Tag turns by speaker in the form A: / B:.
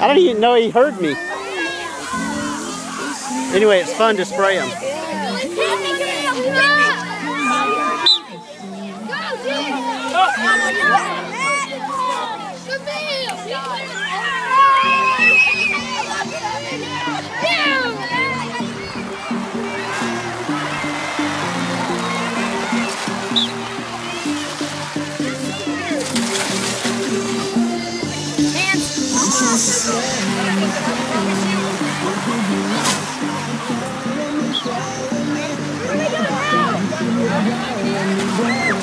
A: I didn't even know he heard me. Anyway, it's fun to spray him.
B: Oh my God,